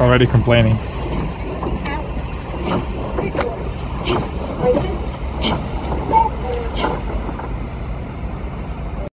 Already complaining.